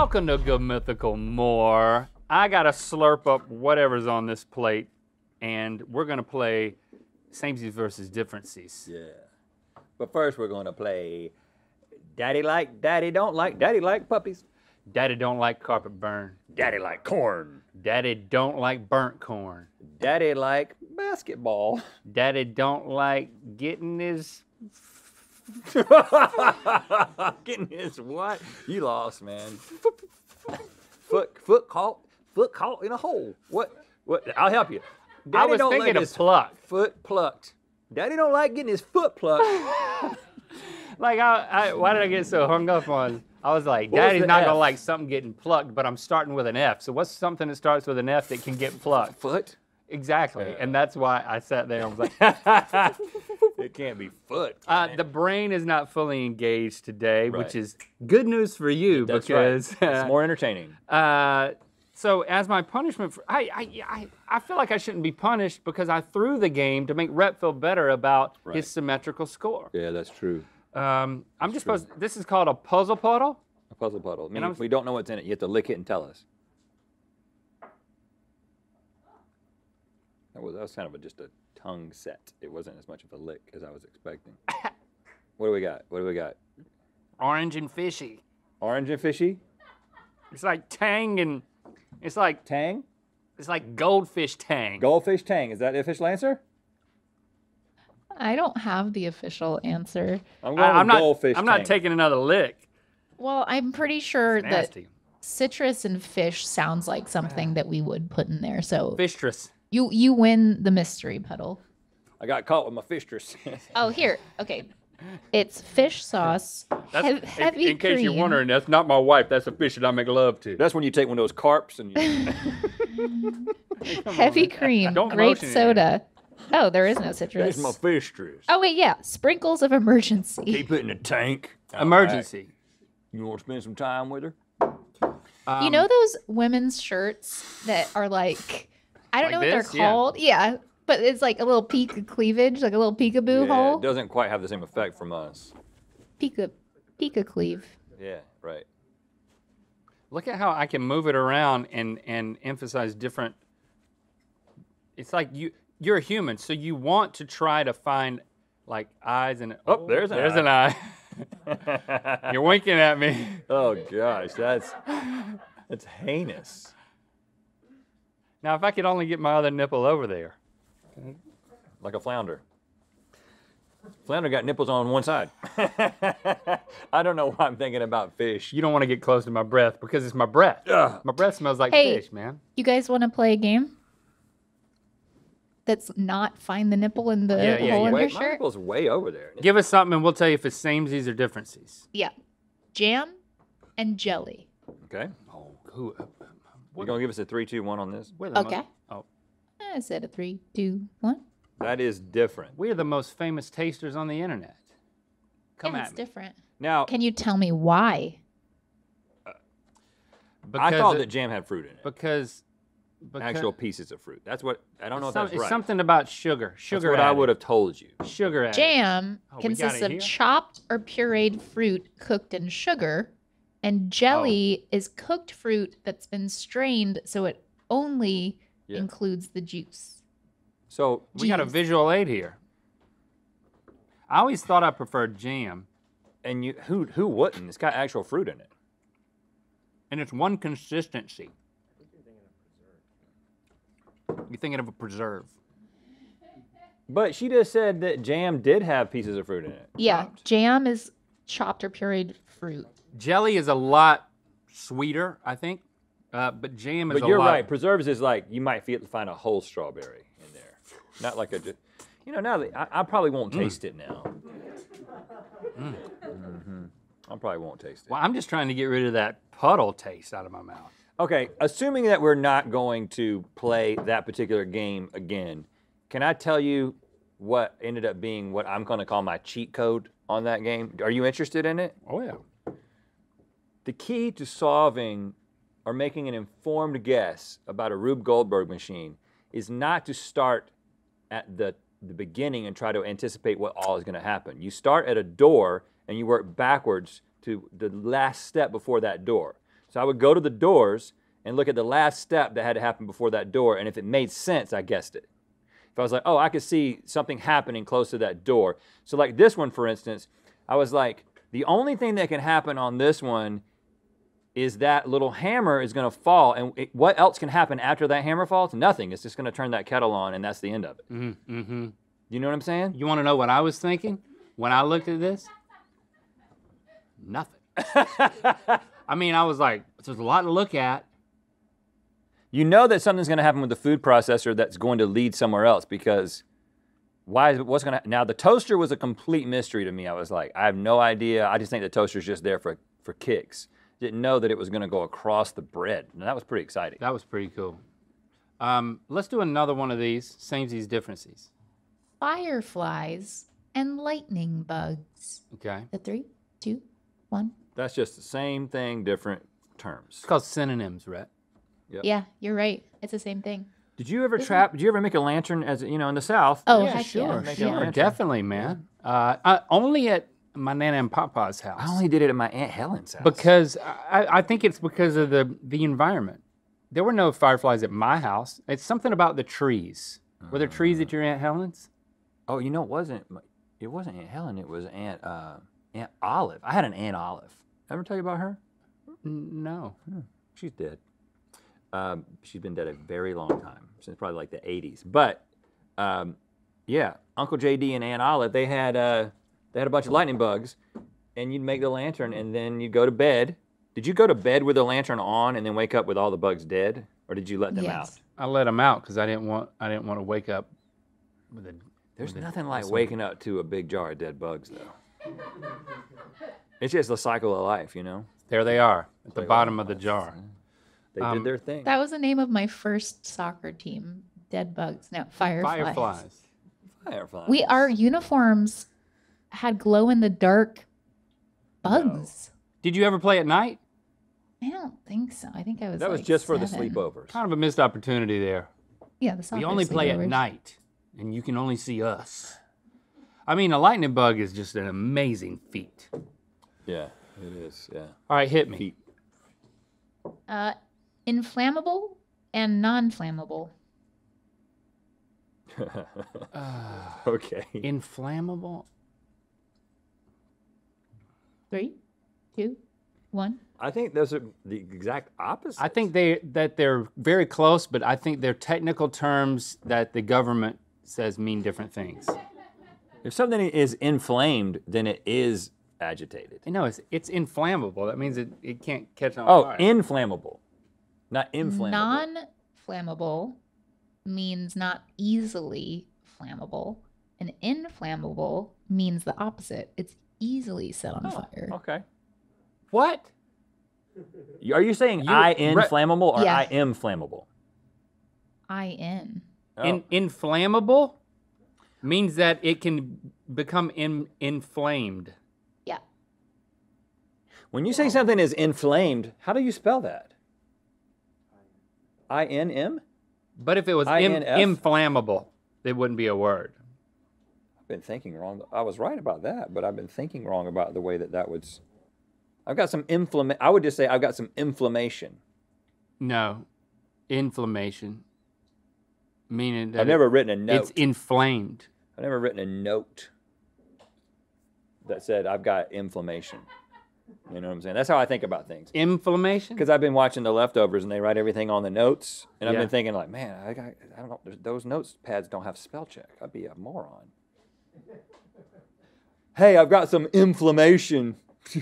Welcome to Good Mythical More. I gotta slurp up whatever's on this plate, and we're gonna play samesies versus differences. Yeah. But first, we're going to play Daddy Like, Daddy Don't Like, Daddy Like Puppies. Daddy don't like carpet burn. Daddy Like Corn. Daddy don't like burnt corn. Daddy Like Basketball. Daddy don't like getting his. Getting his what? You lost, man. Foot, foot caught, foot caught in a hole. What? What? I'll help you. I Daddy was don't thinking let of his pluck. Foot plucked. Daddy don't like getting his foot plucked. Like, I, I, why did I get so hung up on? I was like, What Daddy's the not gonna like something getting plucked, but I'm starting with an F. So what's something that starts with an F that can get plucked? foot? Exactly, and that's why I sat there and was like, It can't be foot. uh, the brain is not fully engaged today, which is good news for you That's because. right. It's more entertaining. Uh, so as my punishment, for, I, I, I, I feel like I shouldn't be punished because I threw the game to make Rhett feel better about Right. his symmetrical score. Yeah, that's true. Um, I'm just supposed. This is called a puzzle puddle. A puzzle puddle. I mean, if we don't know what's in it, you have to lick it and tell us. That was, that was kind of a, just a tongue set. It wasn't as much of a lick as I was expecting. what do we got? What do we got? Orange and fishy. Orange and fishy? It's like tang and it's like Tang? it's like goldfish tang. Goldfish tang. Is that the official answer? I don't have the official answer. I'm I, going am with not. goldfish I'm not taking another lick. Well, I'm pretty sure that citrus and fish sounds like something ah. that we would put in there. So Fishtress. You you win the mystery puddle. I got caught with my fishtress. Oh, here. Okay. It's fish sauce, That's, hev- in- heavy in, case cream. you're wondering, that's not my wife. That's a fish that I make love to. That's when you take one of those carps and you. heavy cream, Don't grape motion it. soda. Oh, there is no citrus. There's my fishtress. Oh wait, yeah, sprinkles of emergency. Keep it in a tank. Emergency. You want to spend some time with her? you Um, know those women's shirts that are like, I don't Like know what this? they're called. Yeah, but it's like a little peak of cleavage, like a little peekaboo yeah, hole. it doesn't quite have the same effect from us. Pika, pika cleave. Yeah, right. Look at how I can move it around and and emphasize different. It's like you you're a human, so you want to try to find like eyes and Oh, there's an there's eye. an eye. you're winking at me. Oh gosh, that's that's heinous. Now, if I could only get my other nipple over there. Like a flounder. Flounder got nipples on one side. I don't know why I'm thinking about fish. You don't want to get close to my breath because it's my breath. Ugh. My breath smells like Hey. fish, man. You guys want to play a game? That's not find the nipple in the Yeah, yeah, hole yeah. in Way, your my shirt. nipple's way over there. Give us something and we'll tell you if it's samesies or differences. Yeah, jam and jelly. Okay. Oh, who? You gonna give us a three, two, one on this? We're the Okay. Most, oh, I said a three, two, one. That is different. we're the most famous tasters on the internet. Come yeah, at it's me. different. Now, Can you tell me why? Uh, I Because thought it- that jam had fruit in it. because, because Actual pieces of fruit. That's what I don't know if some- that's it's right. something about sugar. That's Sugar. what I added. would have told you. Sugar. added. Jam Oh, we got consists it of here? chopped or pureed fruit cooked in sugar, and oh. jelly Oh. is cooked fruit that's been strained so it only Yeah. includes the juice. So We got a visual aid here. I always thought I preferred jam, and you who who wouldn't? It's got actual fruit in it. and it's one consistency. You're thinking of a preserve. But she just said that jam did have pieces of fruit in it. Yeah, Chopped. jam is chopped or pureed fruit. Jelly is a lot sweeter, I think, uh, but jam is But you're lot. right. Preserves is like you might feel, find a whole strawberry in there, not like a. You know, now that I, I probably won't Mm. taste it now. hmm I probably won't taste it. Well, I'm just trying to get rid of that puddle taste out of my mouth. Okay, assuming that we're not going to play that particular game again, can I tell you what ended up being what I'm going to call my cheat code on that game? Are you interested in it? Oh yeah. The key to solving or making an informed guess about a Rube Goldberg machine is not to start at the, the beginning and try to anticipate what all is going to happen. You start at a door and you work backwards to the last step before that door. So I would go to the doors and look at the last step that had to happen before that door, and if it made sense, I guessed it. If I was like, oh, I could see something happening close to that door. So like this one, for instance, I was like, the only thing that can happen on this one is that little hammer is going to fall, and it, what else can happen after that hammer falls? Nothing. It's just going to turn that kettle on, and that's the end of it. Mm-hmm. You know what I'm saying? You want to know what I was thinking when I looked at this? Nothing. I mean, I was like, there's a lot to look at. You know that something's going to happen with the food processor that's going to lead somewhere else because why? is- it, What's going to now? The toaster was a complete mystery to me. I was like, I have no idea. I just think the toaster's just there for for kicks. Didn't know that it was going to go across the bread. And that was pretty exciting. That was pretty cool. Um, let's do another one of these. same these differences. Fireflies and lightning bugs. Okay. The three, two, one. That's just the same thing, different terms. It's called synonyms, Rhett. Yep. Yeah, you're right. It's the same thing. Did you ever trap? Did you ever make a lantern as you know in the South? Oh, yeah, sure, yeah. Make sure, lantern. definitely, man. Uh, I, only at my nana and papa's house. I only did it at my aunt Helen's house. because I, I think it's because of the the environment. There were no fireflies at my house. It's something about the trees. Were there trees at your aunt Helen's? oh, you know, it wasn't. It wasn't Aunt Helen. It was Aunt uh, Aunt Olive. I had an Aunt Olive. Ever tell you about her? No. She's dead. Um, she's been dead a very long time, since probably like the 80s. But um, yeah, Uncle JD and Aunt Olive, they had uh, they had a bunch of lightning bugs, and you'd make the lantern, and then you'd go to bed. Did you go to bed with the lantern on and then wake up with all the bugs dead, or did you let them out? Yes. I let them out because I didn't want I didn't want to wake up with a. There's with a- nothing like with some- waking up to a big jar of dead bugs, though. It's just the cycle of life, you know. There they are at the bottom of the jar. They Um, did their thing. That was the name of my first soccer team. Dead bugs. No, fireflies. Fireflies. Firefly. We our uniforms had glow in the dark bugs. Did you ever play at night? I don't think so. I think I was. That was like just for the sleepovers. Kind of a missed opportunity there. Yeah, the We soccer only play at night, and you can only see us. I mean, a lightning bug is just an amazing feat. Yeah, it is. Yeah. All right, hit me. Feet. Uh, inflammable and non-flammable. okay. Inflammable. Three, two, one. I think those are the exact opposite. I think they that they're very close, but I think they're technical terms that the government says mean different things. if something is inflamed, then it is agitated. No, it's it's inflammable. That means it, it can't catch on Oh, fire. inflammable, not inflammable. Non-flammable means not easily flammable, and inflammable means the opposite. It's easily set on oh, fire. Okay. what? Are you saying You- I in re- flammable or Yeah. I am flammable? I I N. Oh. In, inflammable means that it can become in, inflamed. Yeah. when you say something is inflamed, how do you spell that? I N M? But if it was im- INF? inflammable, it wouldn't be a word. Been thinking wrong. I was right about that, but I've been thinking wrong about the way that that was. I've got some inflammation. I would just say I've got some inflammation. No, inflammation. Meaning that I've it- never written a note. it's inflamed. I've never written a note that said I've got inflammation. You know what I'm saying? That's how I think about things. Inflammation? Because I've been watching the leftovers and they write everything on the notes, and I've Yeah. been thinking like, man, I, got, I don't know, those notes pads don't have spell check. I'd be a moron. Hey, I've got some inflammation.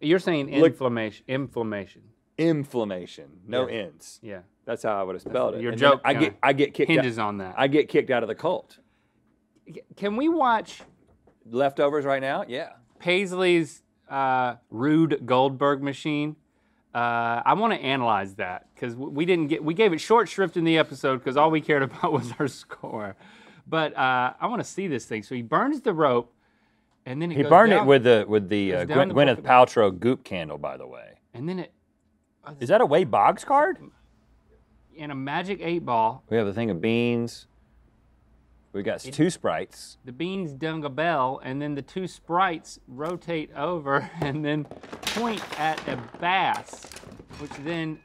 You're saying inflammation. Inflammation. inflammation, no Yeah. ends. Yeah. That's how I would have spelled it. Your And joke I get I get kicked Hinges out. on that. I get kicked out of the cult. Can we watch Leftovers right now? Yeah. Paisley's uh, Rube Goldberg machine? Uh, I want to analyze that because we didn't get we gave it short shrift in the episode because all we cared about was our score. But uh, I want to see this thing. So he burns the rope, and then it He burned down, it with the with the uh, Gwen, the Gwyneth Paltrow goop candle, by the way. and then it Is that a Wade Boggs card? in a magic eight ball. We have a thing of beans. We got two sprites. The beans dung a bell, and then the two sprites rotate over and then point at a bass. which then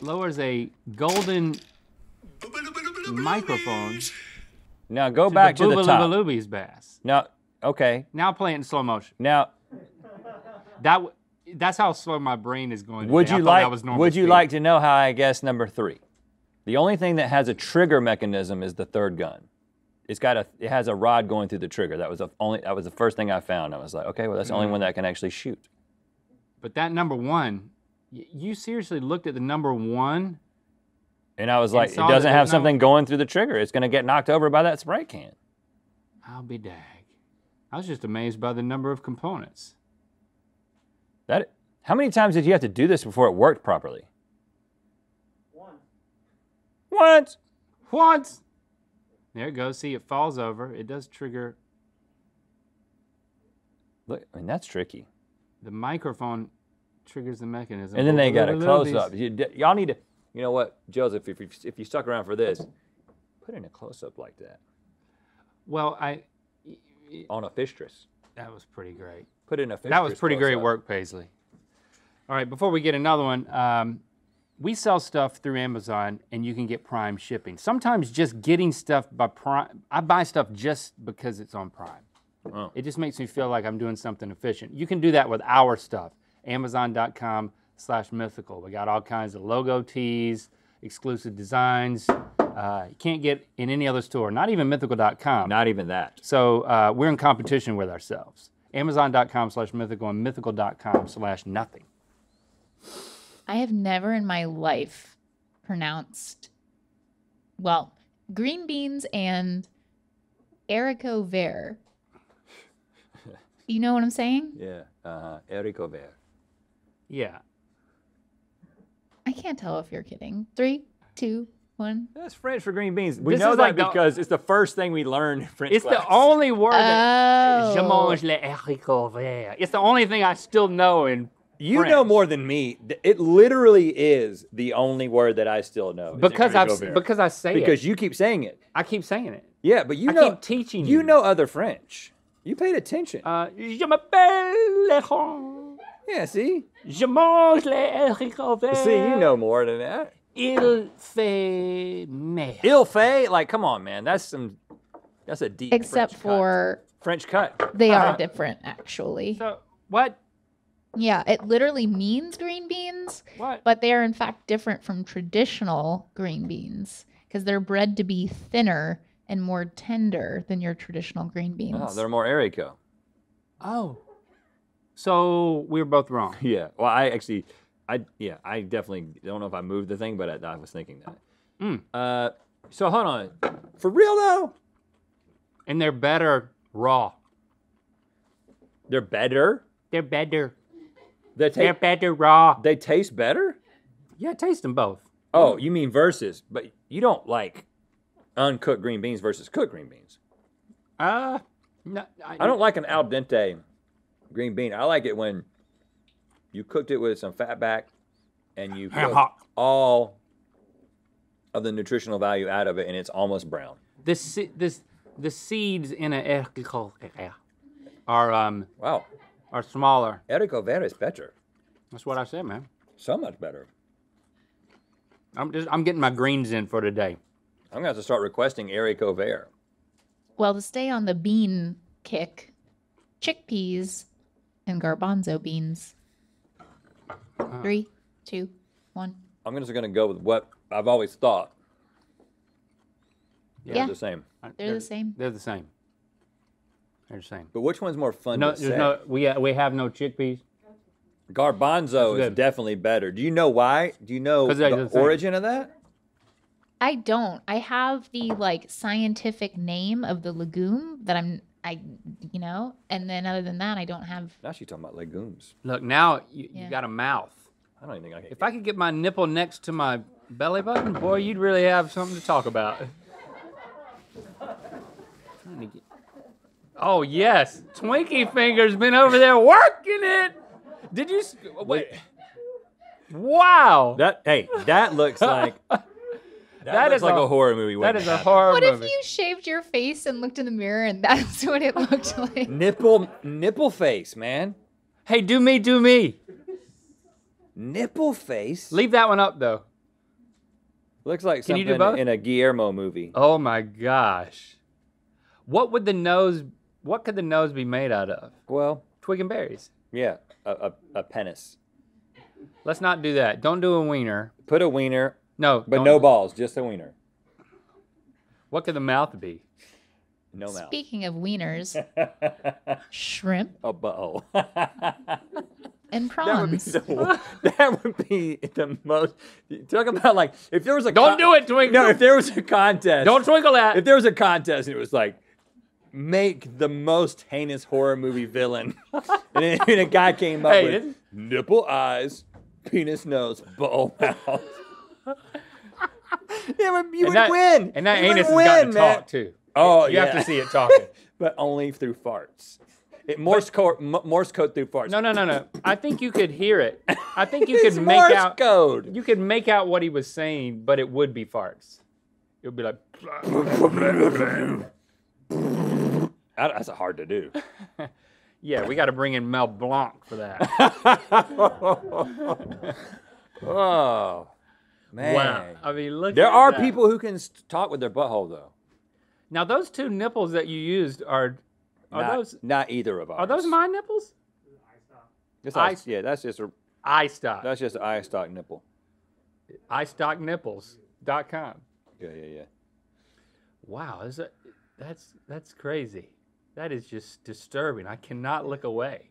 lowers a golden microphone Now go to back the to the top. Boobaloobaloobies bass. Now, okay. Now play it in slow motion. Now, That that's how slow my brain is going. would today. You thought like That was would you speed. like to know how I guessed number three? The only thing that has a trigger mechanism is the third gun. It's got a it has a rod going through the trigger. That was the only that was the first thing I found. I was like, okay, well that's the only Mm. one that can actually shoot. But that number one, y- you seriously looked at the number one. And I was like, it doesn't have there's no- something going through the trigger. It's going to get knocked over by that spray can. I'll be dag. I was just amazed by the number of components. That how many times did you have to do this before it worked properly? Once. What? There it goes. See, it falls over. It does trigger Look, I mean that's tricky. the microphone. Triggers the mechanism. And then they got a close up. You, y'all need to, you know what, Joseph, if you, if you stuck around for this, put in a close up like that Well, I. on a fistress. That was pretty great. Put in a fish That was pretty great close-up. work, Paisley. All right, before we get another one, um, we sell stuff through Amazon and you can get Prime shipping. Sometimes just getting stuff by Prime, I buy stuff just because it's on Prime. Oh. It just makes me feel like I'm doing something efficient. You can do that with our stuff. Amazon.com slash mythical. We got all kinds of logo tees, exclusive designs. Uh, you can't get in any other store, not even mythical.com. Not even that. So uh, we're in competition with ourselves. Amazon.com slash mythical and mythical.com slash nothing. I have never in my life pronounced, well, green beans and haricot vert. You know what I'm saying? Yeah. Uh-huh. Eric Aubert. Yeah. I can't tell if you're kidding. Three, two, one. That's French for green beans. We This know is that like the- because it's the first thing we learned in French It's class. the only word that. Je Oh. mange les haricots verts. It's the only thing I still know in You French. know more than me. It literally is the only word that I still know. is because I've haricot vert. because I say it. because it. you keep saying it. I keep saying it. Yeah, but you I know keep teaching you you. know other French. You paid attention. Uh, je m'appelle Laurent. Yeah, see? Je mange les haricots verts. See, you know more than that. Il fait mer. Il fait, like, come on, man. That's some that's a deep Except French cut. for French cut. they Uh-huh. are different, actually. So what? Yeah, it literally means green beans, What? but they are in fact different from traditional green beans because they're bred to be thinner and more tender than your traditional green beans. Oh, they're more Erico. Oh. So we were both wrong. Yeah. Well, I actually, I yeah, I definitely don't know if I moved the thing, but I, I was thinking that. Mm. Uh, so hold on, for real though, And they're better raw. they're better. They're better. They They're taste. better raw. They taste better. Yeah, taste them both. Oh, you mean versus? But you don't like uncooked green beans versus cooked green beans. Uh, no, I don't like an al dente green bean. I like it when you cooked it with some fat back and you Ham hock. all of the nutritional value out of it, and it's almost brown. The se- this the seeds in a eh, haricot eh, eh, are um Wow, are smaller. Erico Vera is better. That's what I said, man. So much better. I'm just I'm getting my greens in for today. I'm gonna have to start requesting Erico Vera. Well, to stay on the bean kick, chickpeas and garbanzo beans. Uh-huh. Three, two, one. I'm just gonna go with what I've always thought. Yeah. Yeah. the same. Uh, They're the same. They're the same. They're the same. But which one's more fun No, to there's say? no we uh, we have no chickpeas. Garbanzo is definitely better. Do you know why? Do you know the the origin of that? I don't. I have the like scientific name of the legume that I'm I you know, and then other than that I don't have Now she's talking about legumes. Look now you, Yeah. you got a mouth. I don't even think I can. If I could get my nipple next to my belly button, boy, you'd really have something to talk about. Trying to get- Oh yes, Twinkle Finger's been over there working it. Did you? s- Wait. Wow. that hey, that looks like that, That looks is like a, a- horror movie. That is waiting a happen. horror What if you shaved your face and looked in the mirror and that's what it looked like? Nipple nipple face, man. Hey, do me, do me. Nipple face. Leave that one up though. Looks like Can you something do both? in a Guillermo movie. Oh my gosh. What would the nose? What could the nose be made out of? Well, Twig and berries. yeah, a, a, a penis. Let's not do that. Don't do a wiener. Put a wiener, No, but no balls, just a wiener. What could the mouth be? No mouth. Speaking of wieners, shrimp a butthole. and prawns. that would be prawns. the, that would be the most. Talk about like if there was a Don't con- do it, Twinkle. No, if there was a contest. Don't twinkle that. If there was a contest and it was like make the most heinous horror movie villain, and, then, and a guy came up Hey, with this- nipple eyes, penis nose, butthole mouth. yeah, but you and would that, win. And that You would anus has win, got to man. talk too. Oh, you yeah. have to see it talking. but only through farts. It Morse code, Morse code through farts. No, no, no, no. I think you could hear it. I think you could make Morse out. code. You could make out what he was saying, but it would be farts. It would be like. That's hard to do. Yeah, we got to bring in Mel Blanc for that. oh, man. wow. I mean, look. There at are that. people who can talk with their butthole though. Now those two nipples that you used are are not, those not either of ours. are those my nipples? That's eye- ice- yeah, that's just a iStock. that's just an iStock nipple. iStocknipples.com. Yeah, yeah, yeah. Wow, is that that's that's crazy. That is just disturbing. I cannot look away.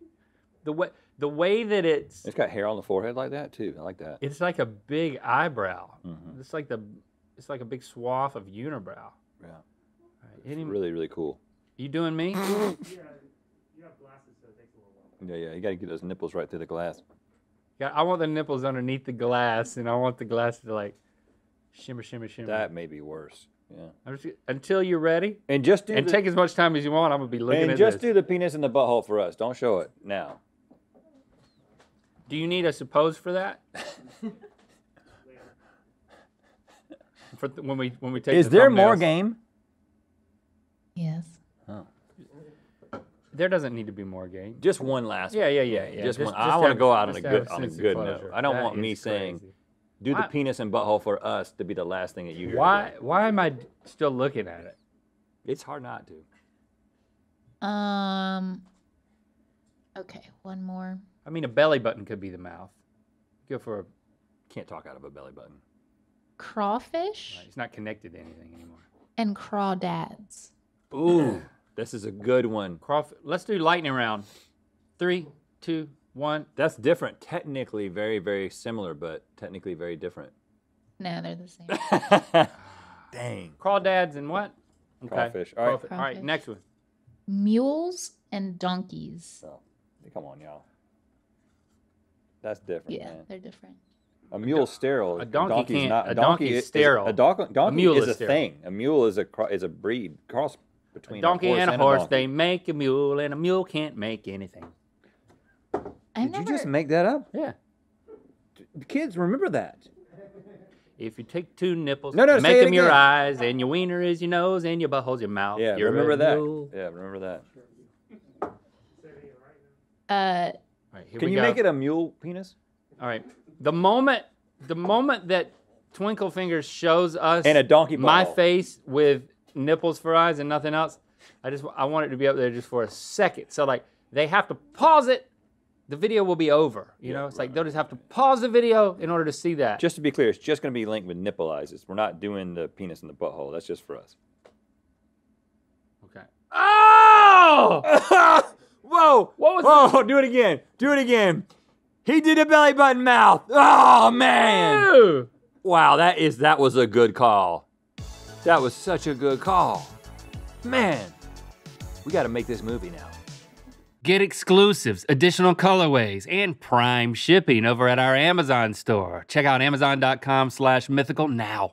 The way the way that it's It's got hair on the forehead like that too. I like that. it's like a big eyebrow. Mhm. It's like the it's like a big swath of unibrow. Yeah, All right, any- really, really cool. you doing me? Yeah, yeah. You got to get those nipples right through the glass. Yeah, I want the nipples underneath the glass, and I want the glass to like shimmer, shimmer, shimmer. That may be worse. Yeah. I'm just, until you're ready, And just do and the, take as much time as you want. I'm gonna be looking and at just this. do the penis and the butthole for us. Don't show it now. Do you need a suppose for that? for th- when we when we take. Is the there more thumbnails? game? yes. There doesn't need to be more game. Just one last. Yeah, yeah, yeah, yeah. Just one- I wanna have- go out on just a have good- on a sense of good note. closure. I don't That want me is saying- crazy. Do the Why- penis and butthole for us to be the last thing that you hear. Why today. why am I d- still looking at it? It's hard not to. Um. Okay, one more. I mean, a belly button could be the mouth. Go for a. Can't talk out of a belly button. Crawfish It's not connected to anything anymore. and crawdads. Ooh, this is a good one. Crawf- Let's do lightning round. Three, two, one. That's different. Technically, very, very similar, but technically very different. No, they're the same. Dang. Crawdads and what? Okay. Crawfish. All right. Crawfish. All right. Crawfish. Next one. Mules and donkeys. So, come on, y'all. That's different, Yeah, man. they're different. A mule's sterile. a donkey donkey's can't- Not, a donkey is is- sterile. A donkey, donkey mule is is a sterile. thing. A mule is a is a breed cross between Donkey a horse and a horse. donkey. They make a mule, and a mule can't make anything. I've Did never. you just make that up? Yeah. Kids, remember that. If you take two nipples, No, no, make say it them your eyes, and your wiener is your nose, and your butthole's your mouth. Yeah, You're remember a that. mule. Yeah, remember that. Uh, All right, here Can we you go. make it a mule penis? All right. The moment, the moment that Twinkle Fingers shows us And a donkey my ball. face with nipples for eyes and nothing else, I just I want it to be up there just for a second. So like they have to pause it. The video will be over. You know, it's like they'll just have to pause the video in order to see that. Just to be clear, it's just going to be linked with nipple eyes. It's- We're not doing the penis and the butthole. That's just for us. okay. Oh! Whoa! What was that? Whoa! Do it again. Do it again. He did a belly button mouth. Oh man! Ew. Wow, that is that was a good call. That was such a good call. Man, we got to make this movie now. Get exclusives, additional colorways, and prime shipping over at our Amazon store. Check out amazon.com slash mythical now.